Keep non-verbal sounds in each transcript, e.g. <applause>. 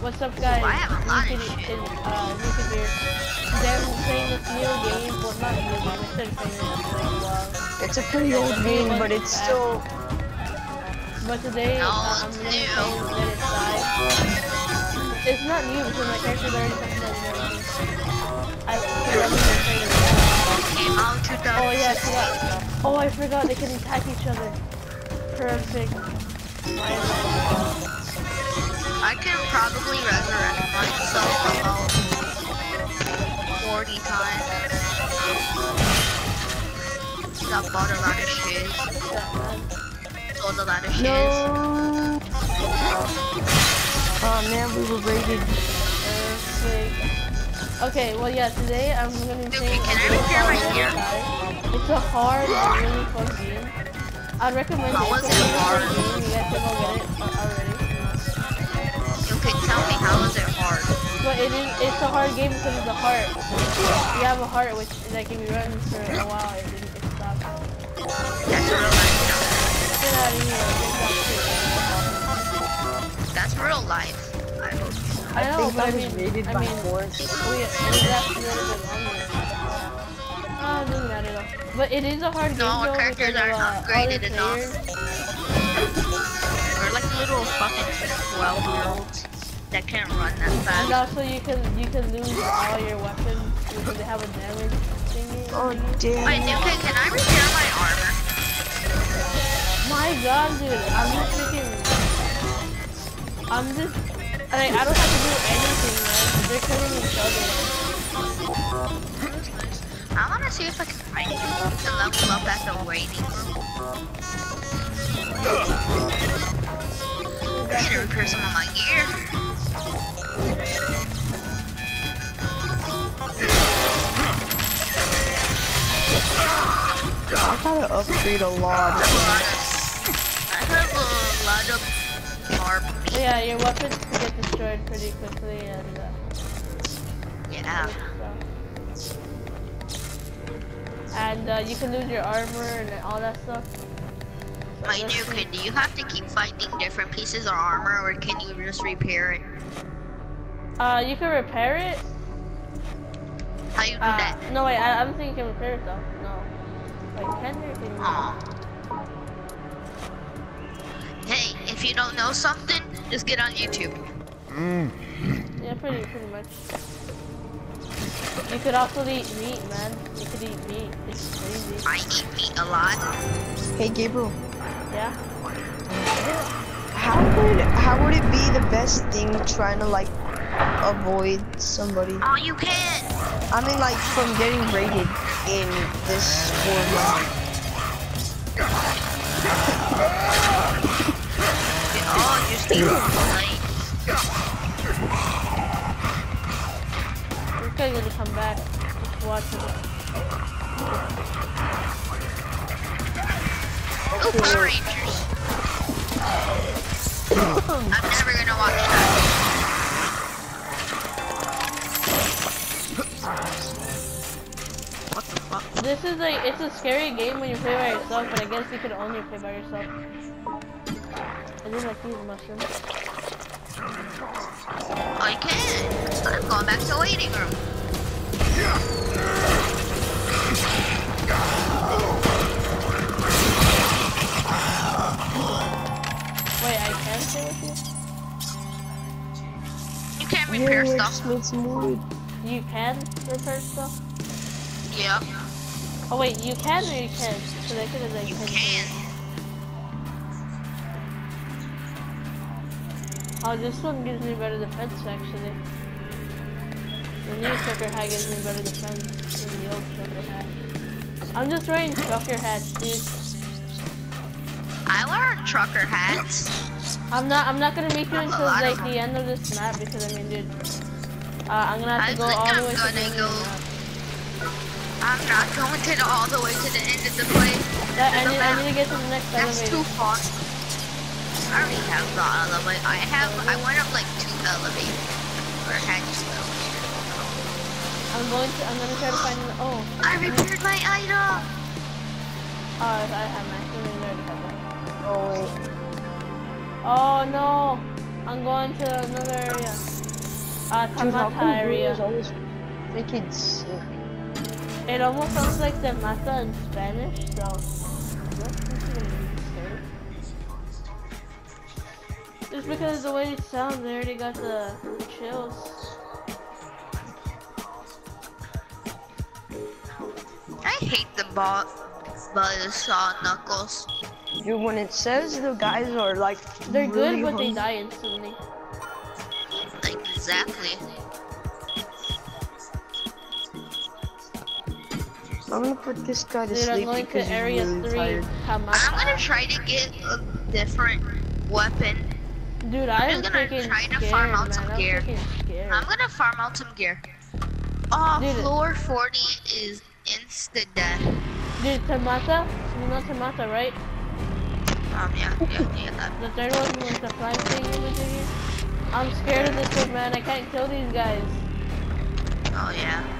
What's up, guys? Ooh, I have a lot of shit. is, uh, Nuke is here. Today I'm playing this new game. Well, not a new game. I started playing it for a while. It's a pretty old game, but it's still. But today, No, uh, I'm it's gonna be new. playing Let It Die. It's not new because my character's already customized and everything. I forgot we were playing it. Came out 2000. Oh yeah, I forgot. Oh, I forgot they can attack each other. Perfect. I can probably resurrect myself about 40 times. Got bought a lot of shoes. Sold a lot of shoes. No. Oh man, we were rated. Okay, well yeah, today I'm gonna be Okay, playing can a I repair my? It's a hard, really fun game. I'd recommend it. It's a really fun hard? game. You guys can go get it already. Okay, tell me how is it hard? But it is, it's a hard game because of the heart. You have a heart which, like, if you run for a while, it, it, it stops. That's real life. Get out of here. Get That's real life. I hope. I know, think but I I was mean, rated I by mean, force. we, we got a little bit longer. Oh, it doesn't matter though. But it is a hard No, game our though characters aren't uh, upgraded other enough. players. We're like little fucking 12 year olds that can't run that And also you can you can lose all your weapons because they have a damage thingy. Oh damn. Wait, Nuka, can I repair my armor? My god, dude, I'm just freaking. I'm just. Like, I don't have to do anything, man. They're killing each other. I wanna see if I can find it to level up at the waiting room. I'm gonna repair some of my gear. I gotta upgrade a lot. I have a lot of marbles. Yeah, your weapons can get destroyed pretty quickly, and. Uh, Yeah. And uh, you can lose your armor and all that stuff. So My let's see. Nuka, do you have to keep finding different pieces of armor or can you just repair it? Uh, you can repair it. How you do Uh, that? no, wait, I, I don't think you can repair it though. No. Wait, can you? Can you? Aw. Hey, if you don't know something, just get on YouTube. Mm-hmm. Yeah, pretty, pretty much. You could also eat meat, man. You could eat meat. It's crazy. I eat meat a lot. Hey Gabriel, Yeah. how would how would it be the best thing trying to like avoid somebody? Oh, you can't! I mean like from getting rated in this format. Oh, just eat like, This guy's gonna come back. Just watch it. Oh, Power Rangers. <laughs> I'm never gonna watch that. What? This is like, it's a scary game when you play by yourself, but I guess you can only play by yourself. I didn't like these mushrooms. I can. I'm going back to the waiting room. Wait, I can stay with You You can repair Yeah, stuff. just need some wood. you? You can repair stuff? Yep, Oh wait, you can or you can't? Because I could have like you can. Oh, this one gives me better defense actually. The new trucker hat gives me better defense than the old trucker hat. I'm just wearing trucker hats, dude. I wear trucker hats. I'm not. I'm not gonna make you until like the end of this map because I mean, dude. Uh, I'm gonna have I to go all the way to the end go- of the map. I'm not going to the, all the way to the end of the place. That, I need. I need to get to the next That's elevator. too far. I already have the elevator. I have. I went up like two elevators. Or had two elevators. I'm going to. I'm gonna try to find. An, oh. I repaired my item. Oh, I have my. I already have that. Oh wait. Oh no! I'm going to another area. Uh, Dude, how Tamata come Blue area. is always freaking sick? It almost sounds like the mata in Spanish, so. that's considered mistake. Just because of the way it sounds, they already got the chills. I hate the bot Buzzsaw Knuckles. Dude, when it says the guys are like They're really good, but they die instantly. Exactly. I'm gonna put this guy to Dude, I'm sleep going to because he's area really 3. tired. I'm gonna try to get a different weapon. Dude, I am just gonna try to scared, farm out man. some I'm gear. I'm gonna farm out some gear. Oh, Dude. floor 40 is insta death. Dude, Tamata? You know Tamata, right? Um, yeah, yeah, yeah, that. The third one was the flying thing in the video. I'm scared of this one, man. I can't kill these guys. Oh, yeah.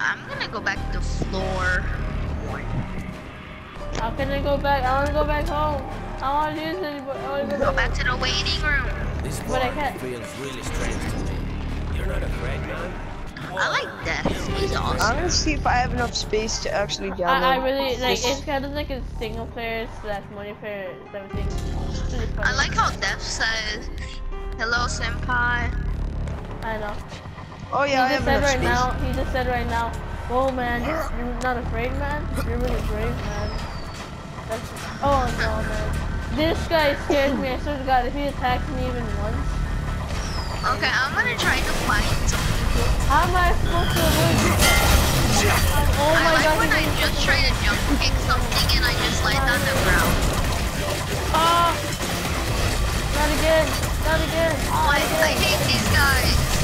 I'm gonna go back to the floor one. How can I go back? I want to go back home. I want to use it, but I want to Go go back. back to the waiting room. This But I one can't. feels really strange to me. You're not afraid, man. I like death. He's awesome. I'm gonna see if I have enough space to actually download. I, I really like. this. It's kind of like a single player slash multiplayer everything. It's really fun. I like how Death says, "Hello, senpai." I know. Oh yeah, he just said right space. now. He just said right now. Whoa, man, you're not afraid, man. You're really brave, man. That's, oh no, man. This guy scares me. I swear to God, if he attacks me even once, Okay, I'm gonna try to find some people. how am I supposed to avoid? Oh I my like God! when I just try to jump kick something and I just land on the ground. Oh! Not again! Not again! Oh, I, I hate these guys.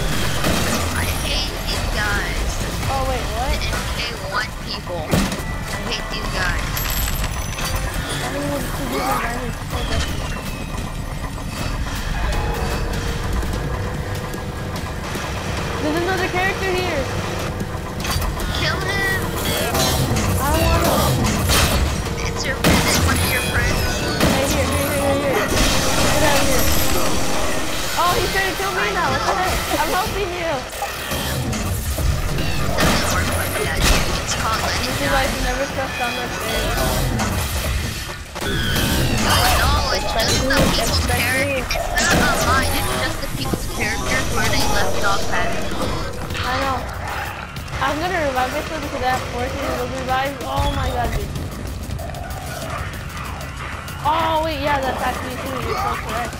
Hate these guys. Oh wait, what? The MK1 people. I hate these guys. I know what so bad. There's another character here. Kill him. I don't want to. It's your friend. It's one of your friends. Hey, here, here, here, here, here. Get out of here. Oh, he's trying to kill me now. What the heck? I'm helping you. Never on no, it's just the people's character. It's not online. It's just the people's where they left off. I know. I'm gonna revive myself because that portion will revive. Oh my god, dude. Oh wait, yeah, that's actually true. You're so correct.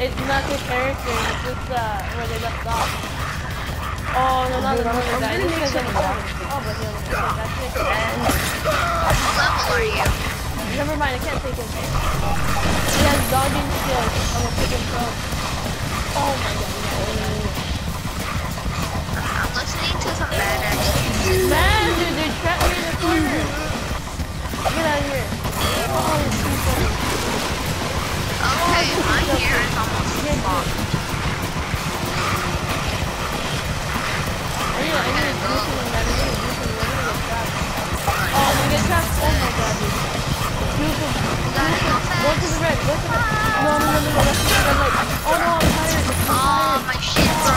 It's not the character, it's just uh, where they left off. Oh no, not I'm- I'm guy. This guy's some gonna. Oh, but he'll that's it. And What level are you? never mind, I can't take him. He has dodging skills. I'm gonna pick him from. Oh my god. I'm listening to some badass music. Man, dude, they trapped me in the corner. Get out of here. Oh. Okay, my hair is almost long. I I. I. Oh, I'm get trapped. Oh my god, dude. Go Go to the red. Go to the No, no, no, no, no. That's the red light. Oh no, I'm tired. I'm Oh, my shit, bro.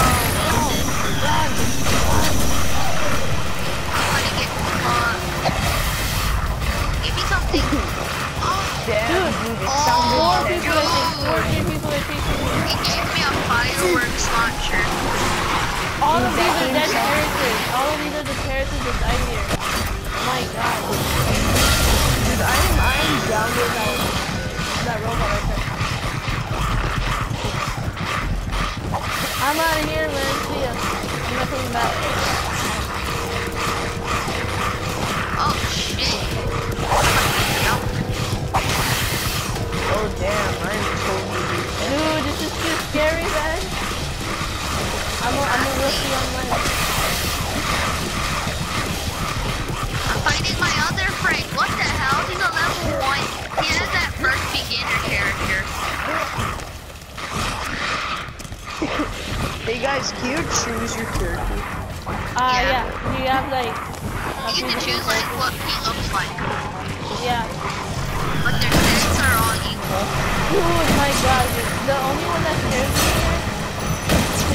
Oh, Damn, it oh, Four people, I think. Four people chasing me. he gave me a fireworks launcher. All of these are dead. All of these are the characters that died here. My god. Dude, I am, I am down with that. That robot right there. I'm out of here, man. See ya. I'm not coming back. Oh, shit. Oh damn, I am totally. Dude, this is too scary, man. I'm a, I'm a rookie online. I'm fighting my other friend. What the hell? He's a level 1. He has that first beginner character. Hey guys, can you choose your character? Uh, Yeah. yeah. You have like. You few get to choose like what he looks like. Yeah. But their stats are all equal. Dude, my god. dude. The only one that scares me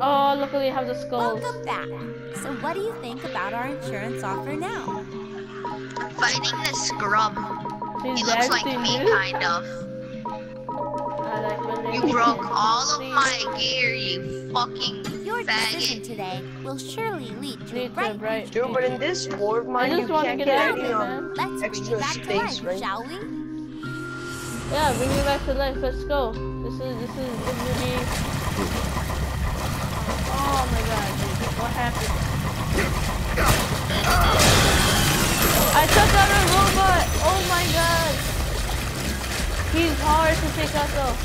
Oh, luckily I have the skulls. Welcome back. So what do you think about our insurance offer now? Fighting the scrub. He's He looks like me, dude. kind of. I like when You broke all of my gear, you fucking Your decision faggot. today will surely lead to a Lead to a bright bright Dude, but in this world, I man, you just want to can't get get out of any um, man. Let's extra you back to space, life, right? shall we? Yeah, bring me back to life. Let's go. This is this is gonna be. Oh my god, dude. what happened? I took out a robot. Oh my god. He's hard to take out though.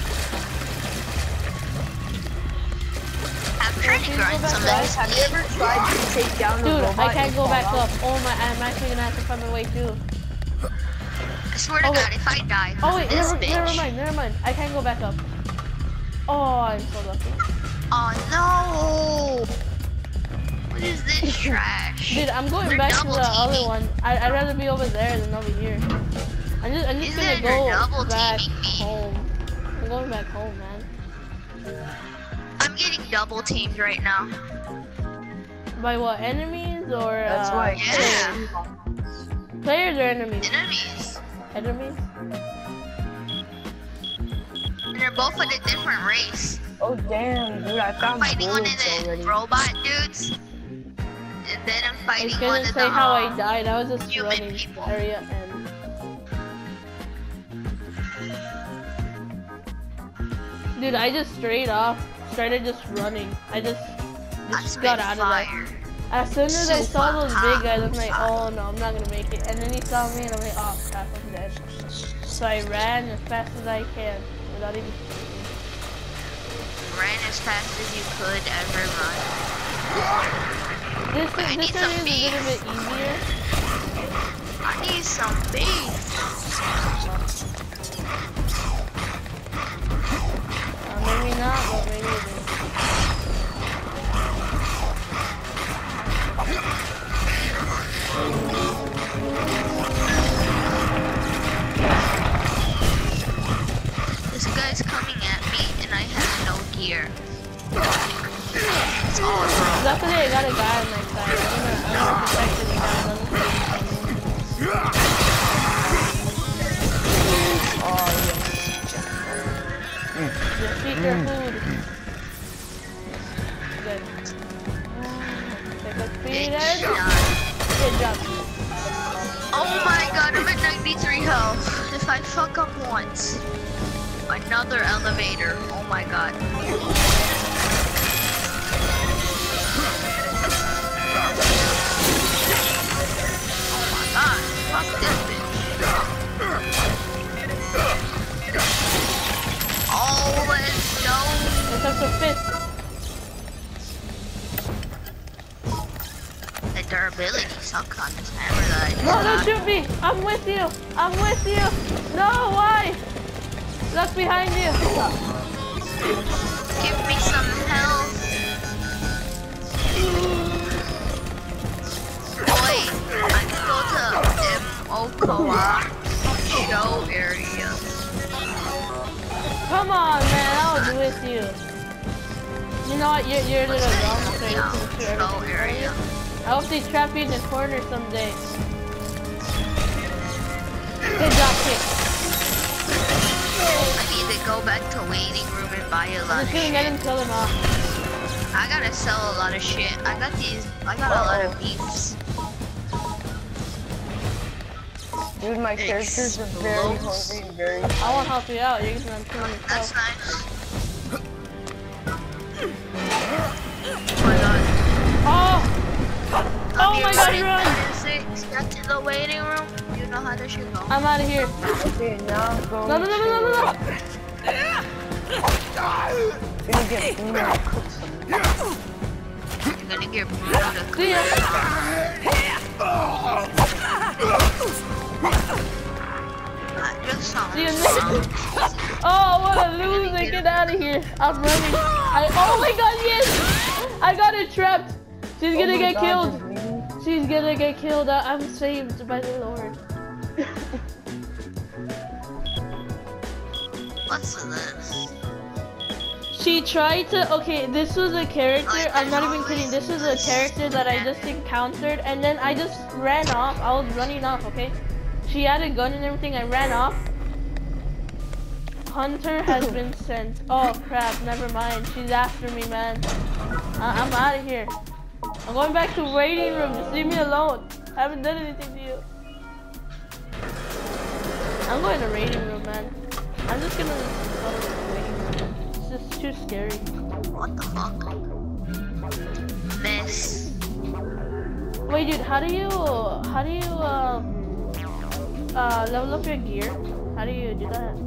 I'm trying to Please grind go back some to Guys, have you ever tried to take down a Dude, robot? I can't go back out? up. Oh my, I'm actually gonna have to find my way through. I swear to Oh, wait. God, if I die Oh wait, this never, bitch. never mind, never mind. I can't go back up. Oh, I'm so lucky. Oh no! What is this <laughs> trash? Dude, I'm going They're back to double the other one. I, I'd rather be over there than over here. I'm just, I'm just These gonna guys are double go back teaming me. home. I'm going back home, man. I'm getting double teamed right now. By what, enemies or That's uh, why. Yeah. players or enemies? Enemies. Enemies? And they're both of a different race. Oh damn, dude, I found Fighting one of bullets the already. robot dudes. And then I'm I fighting was one gonna of say the how I um, died. I was just human running people. area and Dude, I just straight off started just running. I just just spit got out of there. As soon as I saw those big guys, I'm like, oh no, I'm not gonna make it. And then he saw me and I'm like, oh crap, I'm dead. So I ran as fast as I can even. Ran as fast as you could ever run. This, is, need this one is a beef. little bit easier. I need some beef. Durability on this hammer that I No, don't shoot me. I'm with you. I'm with you. No, why? Look behind you. Give me some health. Boy, I can go to Mokoa show area. Come on, man. I was with you. You know what? You're, you're a little dumb. So you can show area. You. I hope they trap you in the corner someday. Good job, kid. I need to go back to waiting room and buy a lot I'm of just gonna let him kill him off. I gotta sell a lot of shit. I got these. I got a lot of beefs. Dude, my characters are very hungry and very. I won't help you out. You're gonna I'm killing That's yourself. Oh my god, he Six. Get to the waiting room. You know how this should go. I'm out of here. Okay, now I'm. No, no, no, no, no, no! You're gonna get Bruno to cook some You're gonna get Bruno to cook yeah. Just some. Oh, what a loser! Get out of here! I'm running. I oh my god, yes! I got it trapped. She's oh gonna get god, killed. She's gonna get killed. I- I'm saved by the Lord. What's this? She tried to. Okay, this was a character. I'm not even kidding. This was a character that I just encountered, and then I just ran off. I was running off. Okay. She had a gun and everything. I ran off. Hunter has <laughs> been sent. Oh crap! Never mind. She's after me, man. I- I'm out of here. I'm going back to waiting room. Just leave me alone. I haven't done anything to you. I'm going to raiding room, man. I'm just gonna go to the waiting room. It's just too scary. What the fuck? Miss. Wait, dude, how do you, how do you, um, uh, level up your gear? How do you do that?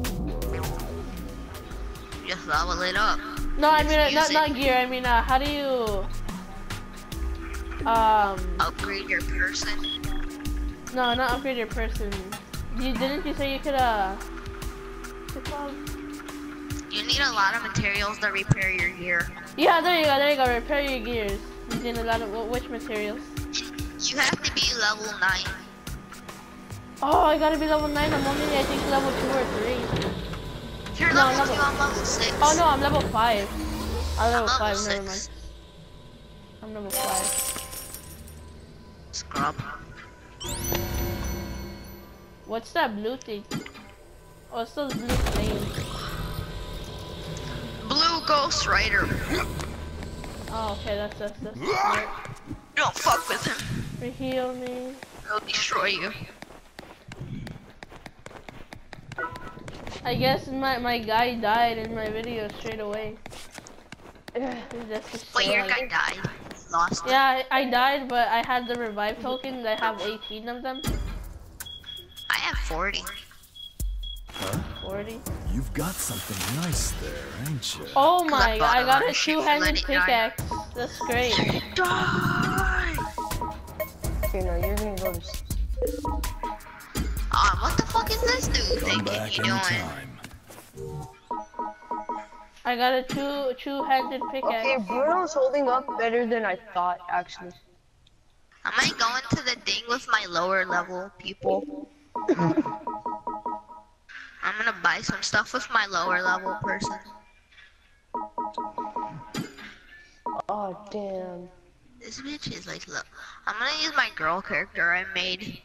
Just level it up. No, I mean, uh, not, not gear, I mean, uh, how do you, um, Upgrade your person. no, not upgrade your person. You, didn't you say you could, uh, what's it called? You need a lot of materials to repair your gear. Yeah, there you go, there you go, repair your gears. You need a lot of, which materials? You have to be level 9. Oh, I gotta be level 9, I'm only, I think, level 2 or 3. You're No, level level- 2, I'm level 6. Oh no, I'm level 5. I'm level I'm 5, level never mind. I'm level 5. Scrub. What's that blue thing? Oh, it's those blue flames. Blue Ghost Rider. Oh, okay, that's that's that's smart. <laughs> Don't fuck with him. Heal me. He'll destroy you. I guess my my guy died in my video straight away. <sighs> That's just Wait, so, your like- guy died. Lost. Yeah, I, I died, but I had the revive tokens. I have 18 of them. I have 40. 40. You've got something nice there, ain't you? Oh I my! bought I a got a of shit for two-handed letting die. pickaxe. That's great. Die! Okay, no, you're gonna go to. s- Ah, what the fuck is this dude Come thinking back you doing? anytime. I got a two two-handed pickaxe. Okay, Bruno's holding up better than I thought, actually. Am I going to the thing with my lower level people. <laughs> I'm gonna buy some stuff with my lower level person. Oh damn. This bitch is like, look. I'm gonna use my girl character I made.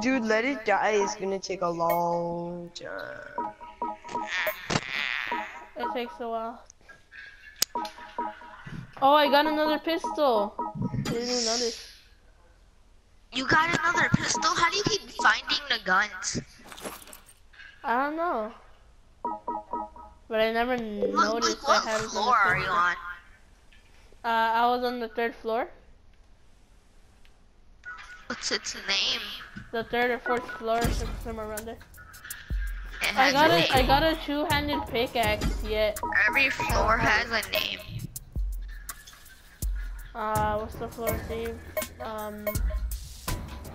Dude, let it die is gonna take a long time. It takes a while. Oh, I got another pistol. Didn't even notice. You got another pistol? How do you keep finding the guns? I don't know. But I never What, noticed what I had another floor are you on? Uh, I was on the third floor. What's its name? The third or fourth floor, somewhere around there. I got a a, name. I got a two-handed pickaxe yet. Every floor has a name. Uh, what's the floor theme? Um,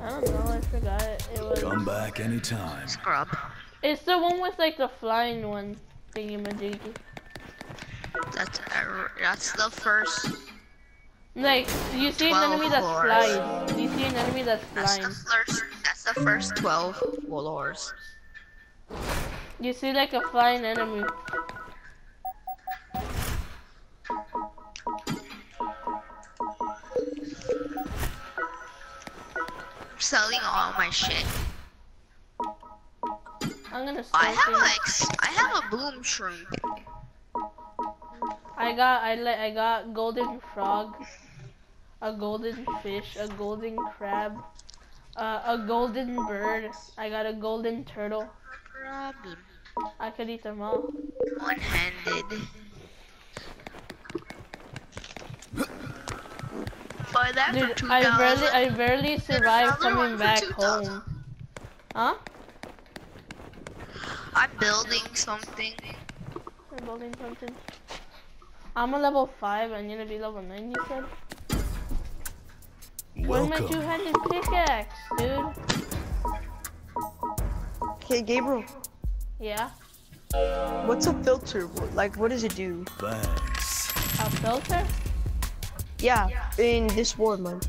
I don't know. I forgot it. It was. Come back anytime. Scrub. It's the one with like the flying one thingy majiggy. That's a, that's the first. Like you see an enemy that floors. flies. You see an enemy that's That's the first. The first twelve floors. You see like a flying enemy. I'm selling all my shit. I'm gonna I sell have like I have a bloom shroom. I got I like I got golden frog, a golden fish, a golden crab, uh, a golden bird. I got a golden turtle. Problem. I could eat them all. One-handed. Buy that for Dude, two I barely. I barely survived coming back home. Huh? I'm building something. We're building something. I'm a level 5, I'm gonna be level 9, you said? Where's my Welcome. two-handed pickaxe, dude? Okay, Gabriel, Yeah, what's a filter? Like, what does it do? Thanks. a filter? Yeah, in this war, man.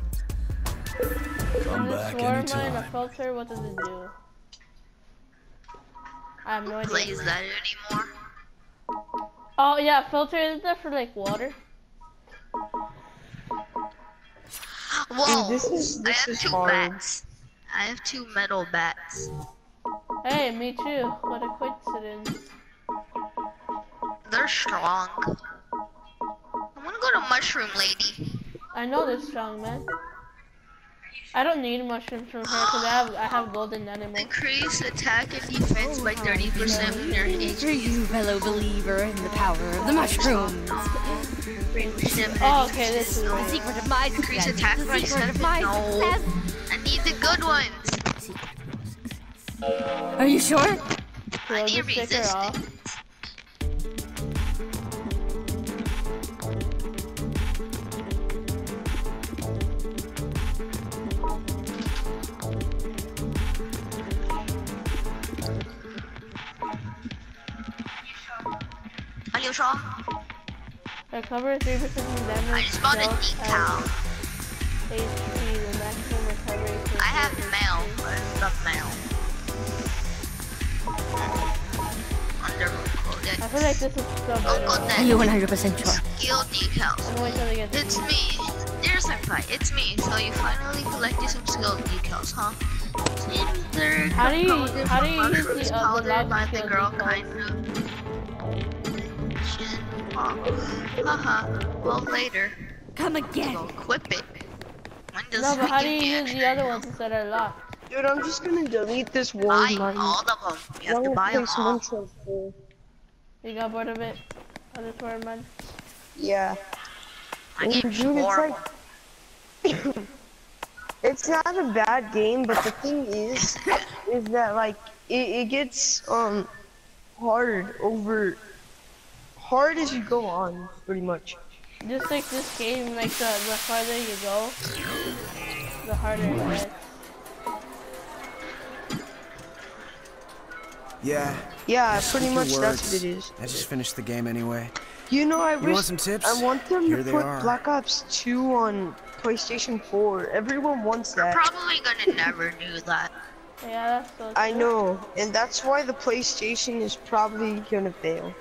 Come In this back war mine, a filter, what does it do? I have no idea. Plays that anymore. Oh yeah, filter is that for like water? Whoa! this is- I have is two hard. bats. I have two metal bats. Hey, me too. What a coincidence. They're strong. I wanna go to Mushroom Lady. I know they're strong man. I don't need mushrooms from her because I have I have golden animals. Increase attack and defense by 30% when your For HP. you, fellow believer in the power of the mushrooms. Oh, okay, this is The secret of my Increase success. attack The by secret of 7. my No. success. I need the good ones. Are you sure? I I'll need just Recover 3% from damage. I just bought a decal. HP, the maximum recovery. for I have damage. mail. Where's the mail? Under I feel like this is so Oh, better. Are that. you 100% sure? Skill decals. I'm wait till get to It's me. There's Dear Senpai, it's me. So you finally collected some skill decals, huh? How do you- compounded how do you use the, uh, the powdered by the skill girl decals? kind of. Shit. Oh. Haha. Well, later. Come again. Go equip it. When does No, but how do you use the other ones instead of locked? Dude, I'm just gonna delete this war Buy mine. all of them. You have to One buy them all. one. You got bored of it? Oh, this war man. Yeah. My Dude, game's it's like <laughs> it's not a bad game, but the thing is, <laughs> is that like it, it gets um hard over hard as you go on, pretty much. Just like this game, like the, the farther you go, the harder it gets. Yeah, Yeah, Just pretty speak your much that's what it is. I just finished the game anyway. You know, I You wish want some tips? I want them Here to put are. Black Ops 2 on PlayStation 4. Everyone wants They're that. probably gonna never do that. Yeah, that's so I know, and that's why the PlayStation is probably gonna fail.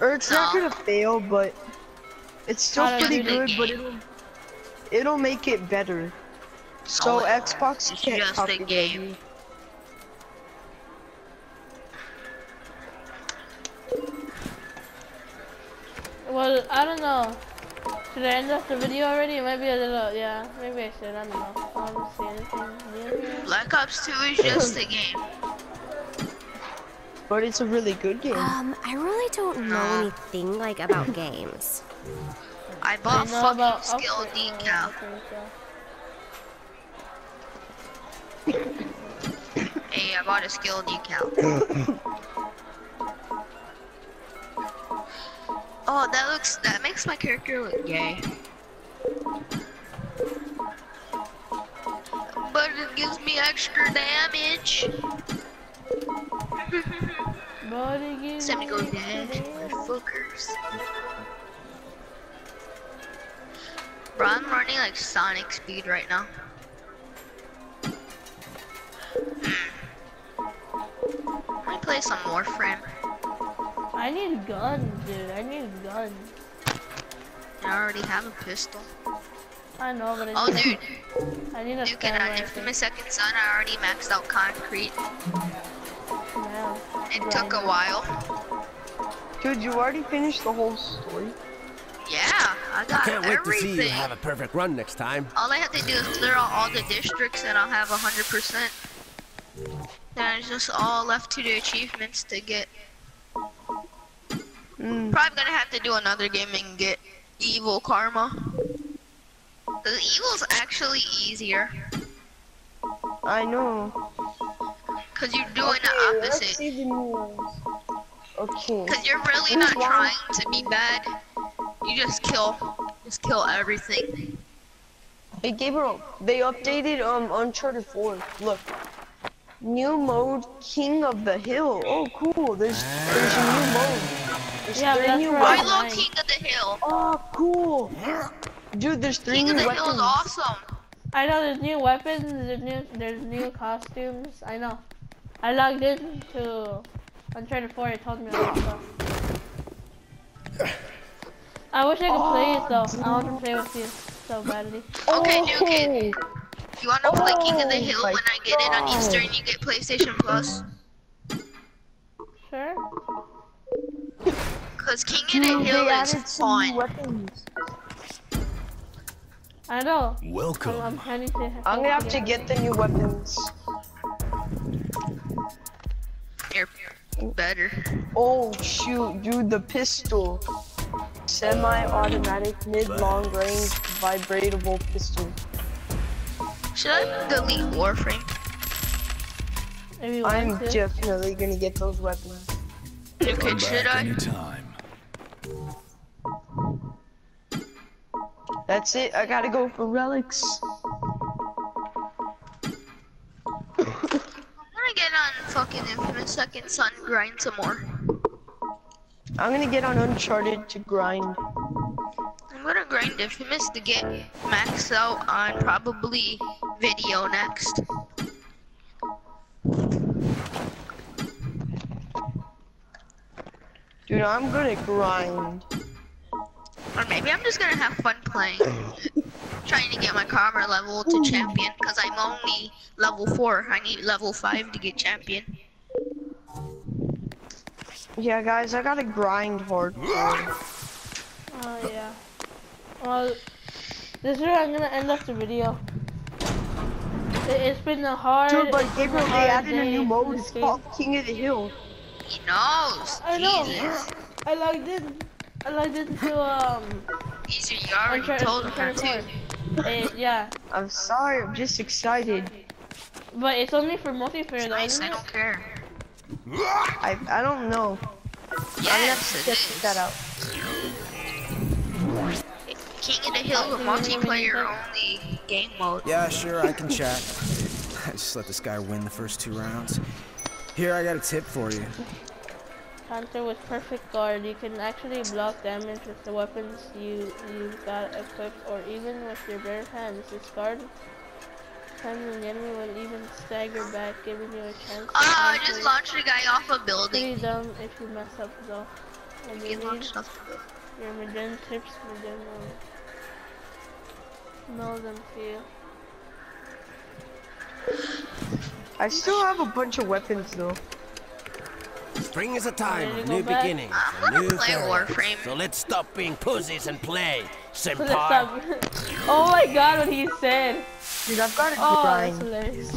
Or it's not gonna fail, but it's still How pretty good, but it'll it'll make it better. So Oh, Xbox it's can't just a game. that. Well, I don't know. Should I end off the video already? It might be a little, yeah, maybe I should. I don't know. I don't see anything. Black Ops 2 is just a game. But it's a really good game. Um, I really don't know No. anything like about games. I I bought know fucking about skill upgrade- decal. okay, so. Hey, I bought a skill decal. oh, that looks that makes my character look gay. But it gives me extra damage. <laughs> It's time to go today. motherfuckers. Bro, I'm running like Sonic speed right now. Hmm. Let me play some Warframe. I need guns, dude. I need guns. I already have a pistol. I know, but I Oh, dude, <laughs> I need a and sniper on rifle. Infamous Second Son, I already maxed out concrete. Man, It took a while. Dude, you already finished the whole story. Yeah, I got I Can't wait to see you have a perfect run next time. All I have to do is clear out all the districts and I'll have 100%. Then it's just all left to the achievements to get. Mm, Probably gonna have to do another game and get Evil Karma. The Evil's actually easier. I know. Cause you're doing Okay, the let's opposite. see the news. Okay. Cause you're really Who's not wrong? trying to be bad. You just kill, just kill everything. Hey Gabriel, they updated um Uncharted 4. Look. New mode King of the Hill. Oh cool. There's there's a new mode. There's Yeah, three new right. I love. King of the Hill. Oh cool. Dude, there's three King of new the weapons. Hill is awesome. I know there's new weapons, there's new there's new costumes. I know. I logged in to Uncharted 4. It told me all that stuff. I wish I could play it though. I want to play with you so badly. Okay, new kid. You wanna play King of the Oh Hill when I get it on God. Easter and you get PlayStation Plus? Sure. <laughs> Cause King of the Dude, Hill they is added some fun. weapons. I know. I'm, Welcome. I'm planning to. I'm gonna have to get the new weapons. You're better. Oh shoot, dude, the pistol. Semi-automatic, mid-long range, vibratable pistol. Should I delete Warframe? If I'm want to. definitely gonna get those weapons. Okay, Come should back I? anytime. That's it. I gotta go for relics. Second Son, grind some more. I'm gonna get on Uncharted to grind. I'm gonna grind Infamous to get maxed out on probably video next. Dude, I'm gonna grind. Or maybe I'm just gonna have fun playing. <laughs> Trying to get my karma level to champion, because I'm only level 4. I need level 5 to get champion. Yeah, guys, I gotta grind hard. <laughs> Oh yeah. Well, this is where I'm gonna end up the video. It, it's been a hard. Dude, but it's been Gabriel, they hard added a new mode. It's game. called King of the Hill. He knows. I know. Jesus. I logged in. I logged into um. These are you already Uncharted, told her Uncharted too. 4. Eh, yeah, I'm sorry, I'm just excited. but it's only for multiplayer though, Nice, isn't I don't care. I I don't know. I'm gonna have Yes, to it check that out. King of the Hill, Oh, multiplayer only game mode. Yeah, sure, I can chat. <laughs> I just let this guy win the first two rounds. Here, I got a tip for you. Hunter with perfect guard, you can actually block damage with the weapons you you got equipped, or even with your bare hands. This guard time the enemy will even stagger back, giving you a chance. to Ah, I just launched a guy off a building. Pretty dumb if you mess up though. And you need launched off a building. your Magen tips, Magen will know them for you. I still have a bunch of weapons though. Spring is a time of new back? beginnings. I'm and <laughs> gonna new play. Warframe. So let's stop being pussies and play, Put this senpai. <laughs> oh my god, what he said. Dude, I've got to Oh, that's grind. hilarious.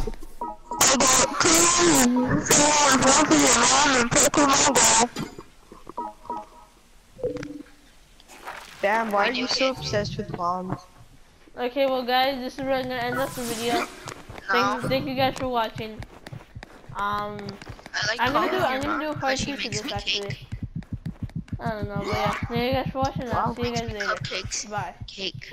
Damn, why are you you so obsessed with bombs? Okay, well guys, this is where I'm gonna end up the video. No, Thank, thank you guys for watching. Um, I like I'm gonna do- I'm gonna do a part two to makes this, actually. I don't know, but yeah. Thank you guys for watching. I'll see you guys later. cupcakes. Bye. Cake.